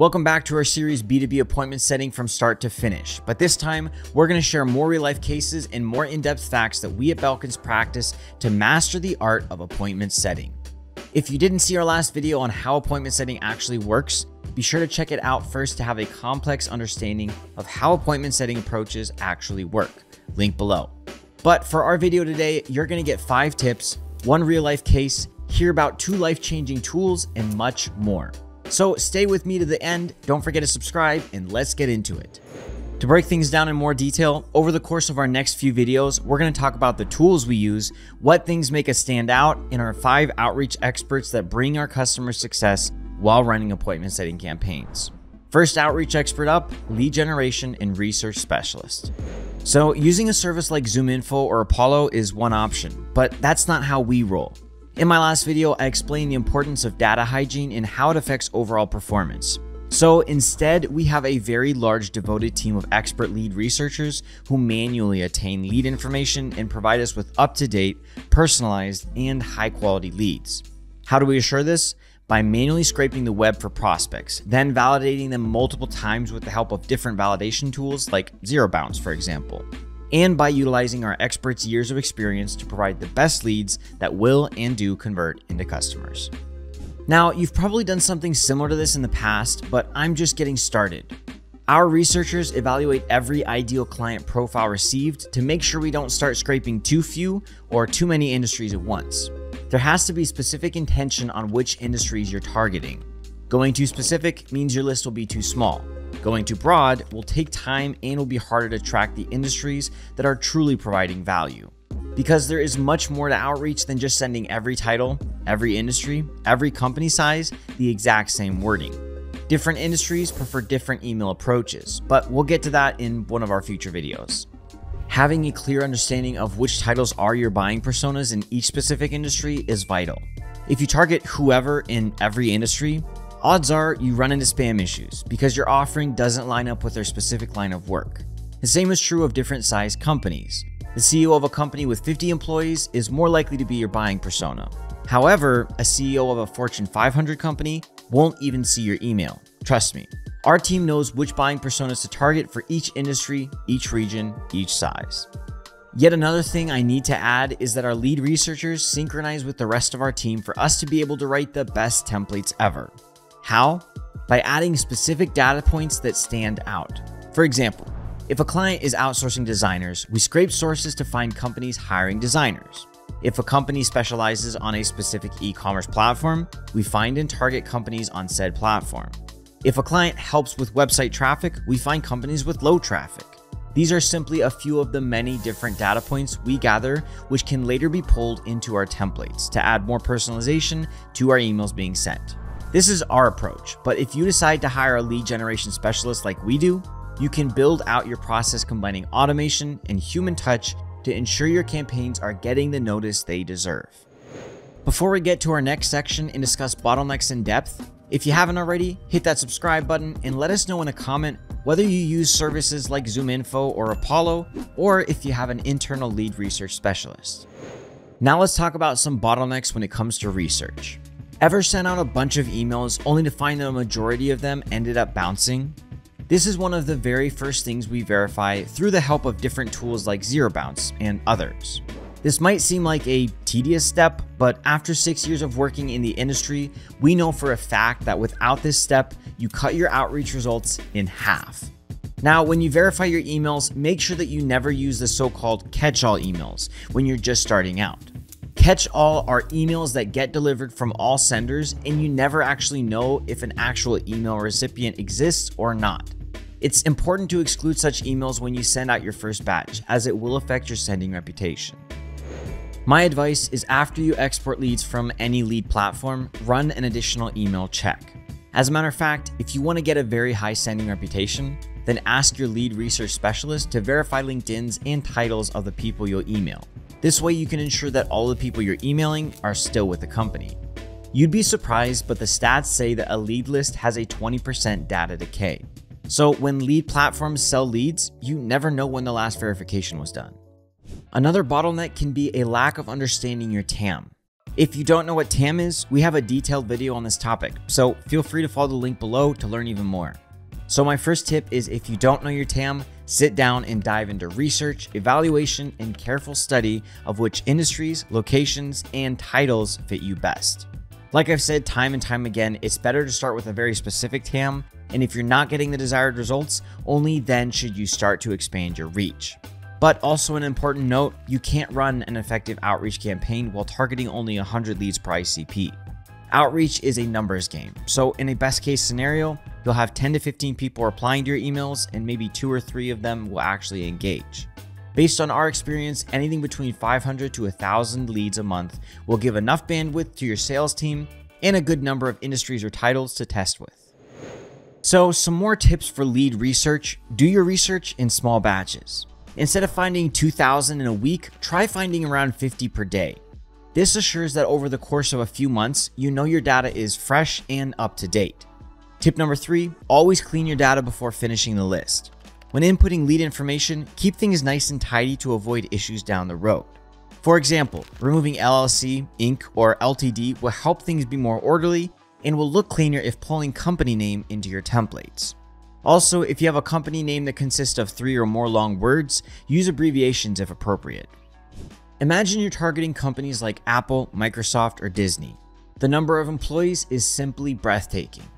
Welcome back to our series B2B appointment setting from start to finish. But this time, we're going to share more real life cases and more in depth facts that we at Belkins practice to master the art of appointment setting. If you didn't see our last video on how appointment setting actually works, be sure to check it out first to have a complex understanding of how appointment setting approaches actually work. Link below. But for our video today, you're going to get five tips, one real life case, hear about two life changing tools, and much more. So stay with me to the end, don't forget to subscribe, and let's get into it. To break things down in more detail, over the course of our next few videos, we're going to talk about the tools we use, what things make us stand out, and our five outreach experts that bring our customers success while running appointment setting campaigns. First outreach expert up, lead generation and research specialist. So using a service like ZoomInfo or Apollo is one option, but that's not how we roll. In my last video, I explained the importance of data hygiene and how it affects overall performance. So instead, we have a very large devoted team of expert lead researchers who manually attain lead information and provide us with up to date, personalized, and high quality leads. How do we assure this? By manually scraping the web for prospects, then validating them multiple times with the help of different validation tools like Zero Bounce, for example and by utilizing our experts' years of experience to provide the best leads that will and do convert into customers. Now, you've probably done something similar to this in the past, but I'm just getting started. Our researchers evaluate every ideal client profile received to make sure we don't start scraping too few or too many industries at once. There has to be specific intention on which industries you're targeting. Going too specific means your list will be too small. Going too broad will take time and will be harder to track the industries that are truly providing value. Because there is much more to outreach than just sending every title, every industry, every company size the exact same wording. Different industries prefer different email approaches, but we'll get to that in one of our future videos. Having a clear understanding of which titles are your buying personas in each specific industry is vital. If you target whoever in every industry, odds are you run into spam issues because your offering doesn't line up with their specific line of work. The same is true of different size companies. The CEO of a company with 50 employees is more likely to be your buying persona. However, a CEO of a Fortune 500 company won't even see your email. Trust me. Our team knows which buying personas to target for each industry, each region, each size. Yet another thing I need to add is that our lead researchers synchronize with the rest of our team for us to be able to write the best templates ever. How? By adding specific data points that stand out. For example, if a client is outsourcing designers, we scrape sources to find companies hiring designers. If a company specializes on a specific e commerce platform, we find and target companies on said platform. If a client helps with website traffic, we find companies with low traffic. These are simply a few of the many different data points we gather, which can later be pulled into our templates to add more personalization to our emails being sent. This is our approach, but if you decide to hire a lead generation specialist like we do, you can build out your process combining automation and human touch to ensure your campaigns are getting the notice they deserve. Before we get to our next section and discuss bottlenecks in depth, if you haven't already, hit that subscribe button and let us know in a comment whether you use services like ZoomInfo or Apollo, or if you have an internal lead research specialist. Now let's talk about some bottlenecks when it comes to research. Ever sent out a bunch of emails only to find that a majority of them ended up bouncing? This is one of the very first things we verify through the help of different tools like Zero Bounce and others. This might seem like a tedious step, but after six years of working in the industry, we know for a fact that without this step, you cut your outreach results in half. Now, when you verify your emails, make sure that you never use the so called catch all emails when you're just starting out. Catch all are emails that get delivered from all senders, and you never actually know if an actual email recipient exists or not. It's important to exclude such emails when you send out your first batch, as it will affect your sending reputation. My advice is after you export leads from any lead platform, run an additional email check. As a matter of fact, if you want to get a very high sending reputation, then ask your lead research specialist to verify LinkedIn's and titles of the people you'll email. This way you can ensure that all the people you're emailing are still with the company. You'd be surprised, but the stats say that a lead list has a 20% data decay. So when lead platforms sell leads, you never know when the last verification was done. Another bottleneck can be a lack of understanding your TAM. If you don't know what TAM is, we have a detailed video on this topic, so feel free to follow the link below to learn even more. So my first tip is if you don't know your TAM, sit down and dive into research, evaluation, and careful study of which industries, locations, and titles fit you best. Like I've said time and time again, it's better to start with a very specific TAM, and if you're not getting the desired results, only then should you start to expand your reach. But also an important note, you can't run an effective outreach campaign while targeting only 100 leads per ICP. Outreach is a numbers game, so in a best case scenario, you'll have 10 to 15 people replying to your emails and maybe two or three of them will actually engage. Based on our experience, anything between 500 to 1,000 leads a month will give enough bandwidth to your sales team and a good number of industries or titles to test with. So, some more tips for lead research do your research in small batches. Instead of finding 2,000 in a week, try finding around 50 per day. This assures that over the course of a few months, you know your data is fresh and up to date. Tip number three, always clean your data before finishing the list. When inputting lead information, keep things nice and tidy to avoid issues down the road. For example, removing LLC, Inc., or LTD will help things be more orderly and will look cleaner if pulling company name into your templates. Also, if you have a company name that consists of three or more long words, use abbreviations if appropriate. Imagine you're targeting companies like Apple, Microsoft, or Disney. The number of employees is simply breathtaking.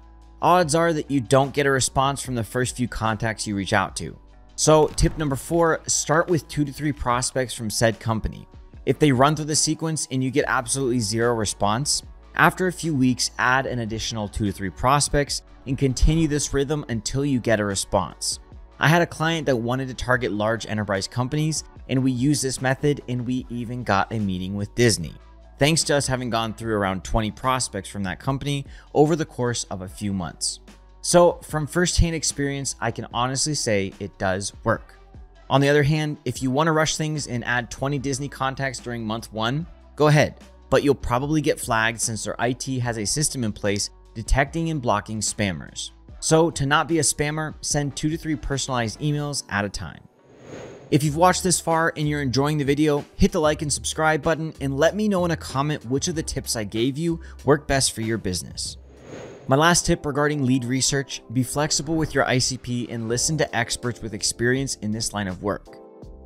Odds are that you don't get a response from the first few contacts you reach out to. So, tip number four start with two to three prospects from said company. If they run through the sequence and you get absolutely zero response, after a few weeks, add an additional two to three prospects and continue this rhythm until you get a response. I had a client that wanted to target large enterprise companies, and we used this method and we even got a meeting with Disney. Thanks to us having gone through around 20 prospects from that company over the course of a few months. So, from firsthand experience, I can honestly say it does work. On the other hand, if you want to rush things and add 20 Disney contacts during month one, go ahead, but you'll probably get flagged since their IT has a system in place detecting and blocking spammers. So to not be a spammer, send two to three personalized emails at a time. If you've watched this far and you're enjoying the video, hit the like and subscribe button and let me know in a comment which of the tips I gave you work best for your business. My last tip regarding lead research, be flexible with your ICP and listen to experts with experience in this line of work.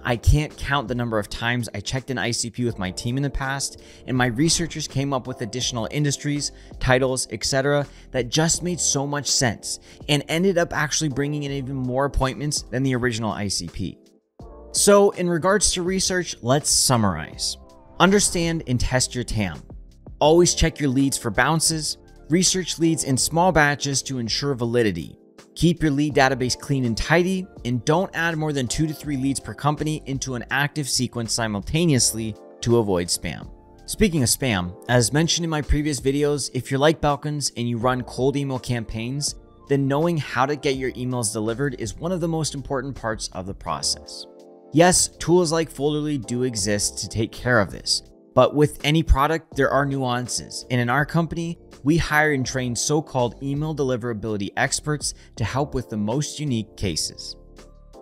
I can't count the number of times I checked an ICP with my team in the past, and my researchers came up with additional industries, titles, etc., that just made so much sense and ended up actually bringing in even more appointments than the original ICP. So, in regards to research, let's summarize. Understand and test your TAM. Always check your leads for bounces. Research leads in small batches to ensure validity. Keep your lead database clean and tidy, and don't add more than two to three leads per company into an active sequence simultaneously to avoid spam. Speaking of spam, as mentioned in my previous videos, if you're like Belkins and you run cold email campaigns, then knowing how to get your emails delivered is one of the most important parts of the process. Yes, tools like Folderly do exist to take care of this, but with any product, there are nuances. And in our company, we hire and train so called email deliverability experts to help with the most unique cases.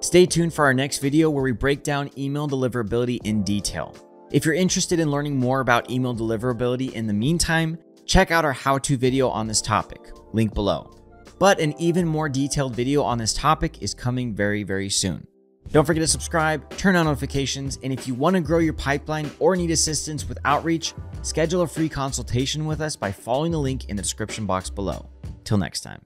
Stay tuned for our next video where we break down email deliverability in detail. If you're interested in learning more about email deliverability in the meantime, check out our how to video on this topic, link below. But an even more detailed video on this topic is coming very, very soon. Don't forget to subscribe, turn on notifications, and if you want to grow your pipeline or need assistance with outreach, schedule a free consultation with us by following the link in the description box below. Till next time.